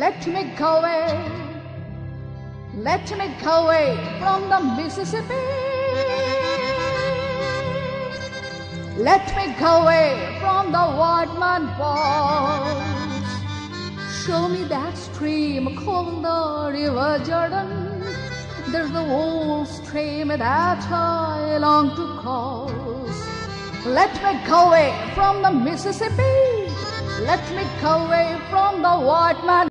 Let me go away. Let me go away from the Mississippi. Let me go away from the white man walls. Show me that stream called the River Jordan. There's the old stream that I long to cross. Let me go away from the Mississippi. Let me go away from the white man.